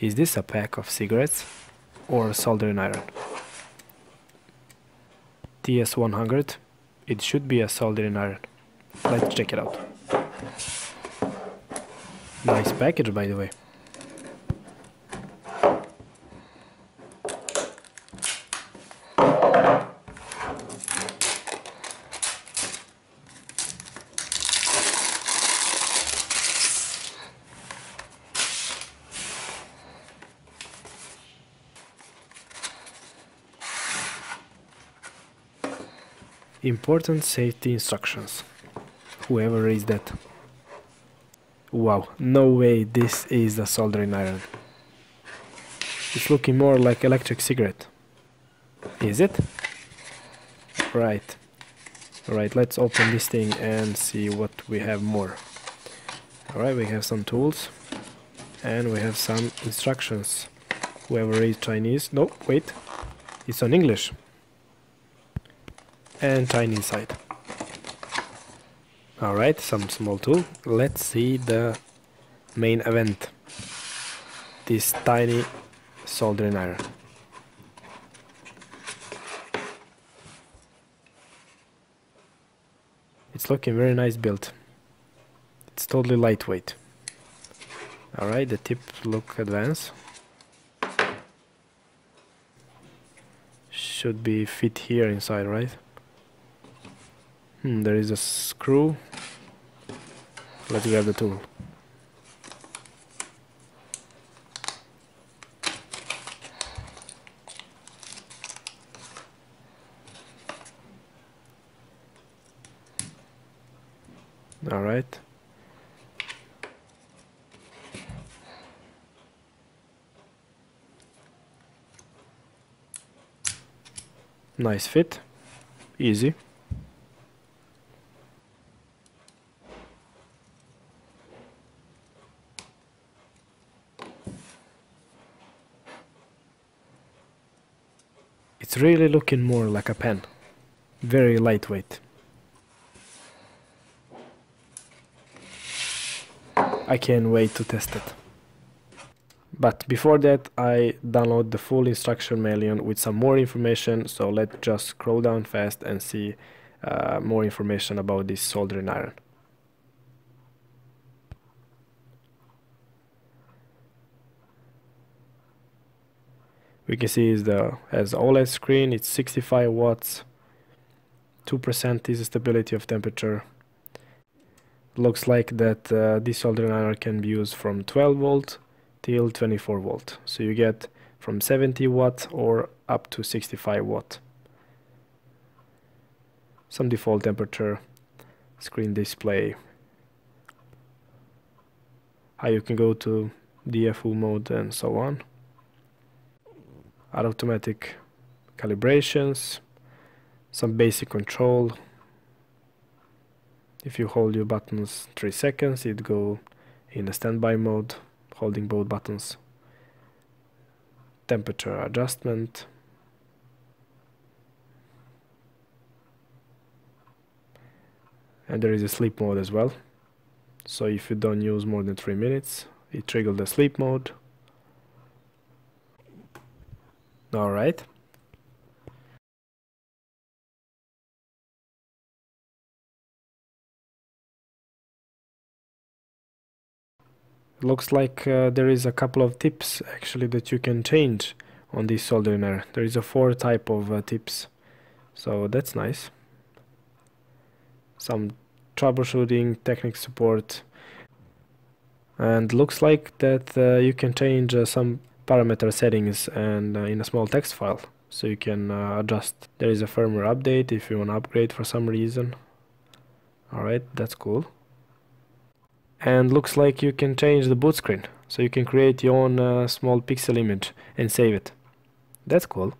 Is this a pack of cigarettes or a soldering iron? TS100. It should be a soldering iron. Let's check it out. Nice package by the way. Important safety instructions. Whoever is that. Wow, no way this is a soldering iron. It's looking more like electric cigarette. Is it? Right. Alright, let's open this thing and see what we have more. Alright, we have some tools. And we have some instructions. Whoever is Chinese... No, wait. It's on English and tiny inside. Alright, some small tool. Let's see the main event. This tiny soldering iron. It's looking very nice built. It's totally lightweight. Alright, the tip look advanced. Should be fit here inside, right? Hmm, there is a screw. Let's grab the tool. All right. Nice fit. Easy. It's really looking more like a pen. Very lightweight. I can't wait to test it. But before that I download the full instruction manual with some more information so let's just scroll down fast and see uh, more information about this soldering iron. We can see is the as OLED screen it's 65 watts. 2% is the stability of temperature. Looks like that uh, this soldering iron can be used from 12 volt till 24 volt. So you get from 70 watt or up to 65 watt. Some default temperature screen display. How you can go to DFU mode and so on automatic calibrations, some basic control. If you hold your buttons 3 seconds, it go in a standby mode, holding both buttons. Temperature adjustment. And there is a sleep mode as well. So if you don't use more than 3 minutes, it triggers the sleep mode all right. Looks like uh, there is a couple of tips actually that you can change on this soldering iron. There is a four type of uh, tips, so that's nice. Some troubleshooting, technical support, and looks like that uh, you can change uh, some parameter settings and uh, in a small text file. So you can uh, adjust. There is a firmware update if you want to upgrade for some reason. Alright that's cool. And looks like you can change the boot screen. So you can create your own uh, small pixel image and save it. That's cool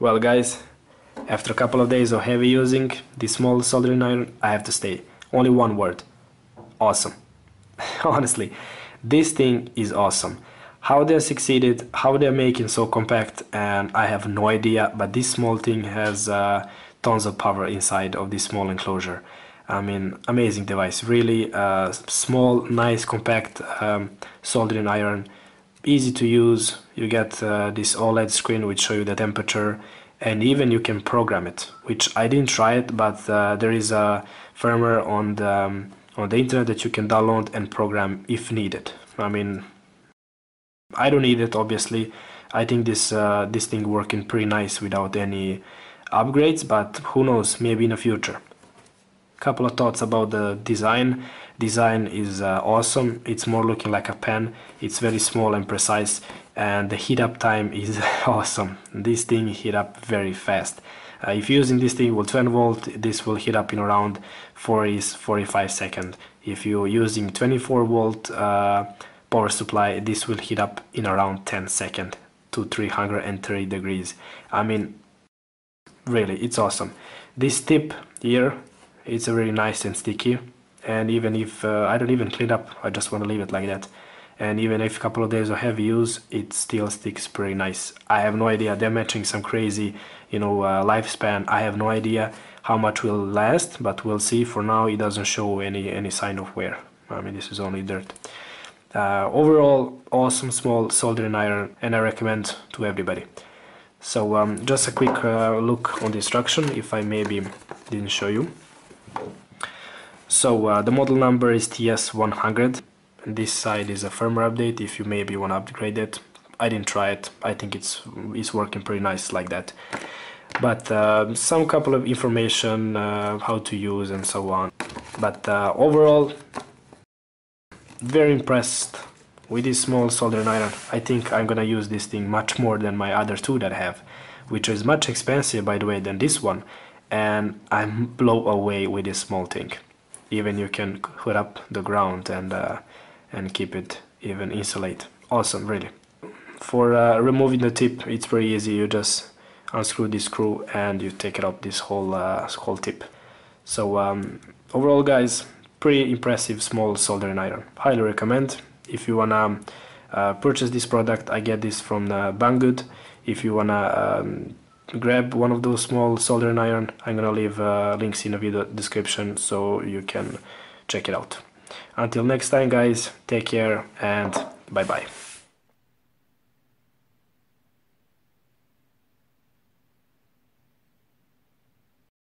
Well guys, after a couple of days of heavy using this small soldering iron, I have to say only one word. Awesome. Honestly, this thing is awesome. How they succeeded, how they're making so compact, and I have no idea, but this small thing has uh, tons of power inside of this small enclosure. I mean, amazing device, really uh, small, nice, compact um, soldering iron, easy to use. You get uh, this OLED screen which show you the temperature, and even you can program it, which I didn't try it, but uh, there is a firmware on the um, on the internet that you can download and program if needed. I mean, I don't need it obviously. I think this uh, this thing working pretty nice without any upgrades, but who knows, maybe in the future. Couple of thoughts about the design. Design is uh, awesome. It's more looking like a pen. It's very small and precise, and the heat up time is awesome. This thing heat up very fast. Uh, if using this thing with 12 volt, this will heat up in around 40 45 seconds. If you're using 24 volt uh, power supply, this will heat up in around 10 seconds to 330 degrees. I mean, really it's awesome this tip here it's very nice and sticky and even if uh, I don't even clean up I just want to leave it like that. And even if a couple of days of heavy use it still sticks pretty nice. I have no idea they're matching some crazy you know uh, lifespan. I have no idea how much will last but we'll see. For now it doesn't show any any sign of wear. I mean this is only dirt. Uh, overall awesome small soldering iron and I recommend to everybody. So um, just a quick uh, look on the instruction if I maybe didn't show you. So uh, the model number is TS100 and this side is a firmware update if you maybe want to upgrade it. I didn't try it, I think it's, it's working pretty nice like that. But uh, some couple of information uh, how to use and so on. But uh, overall, very impressed with this small soldering iron I think I'm gonna use this thing much more than my other two that I have which is much expensive by the way than this one and I'm blown away with this small thing even you can hood up the ground and uh, and keep it even insulate. Awesome really. For uh, removing the tip it's very easy. You just unscrew this screw and you take it up this whole uh, whole tip. So um, overall guys pretty impressive small soldering iron. Highly recommend. If you wanna uh, purchase this product I get this from uh, Banggood. If you wanna um, grab one of those small soldering iron. I'm gonna leave uh, links in the video description so you can check it out. Until next time guys take care and bye bye